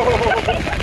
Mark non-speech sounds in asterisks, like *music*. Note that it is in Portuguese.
oh. *laughs*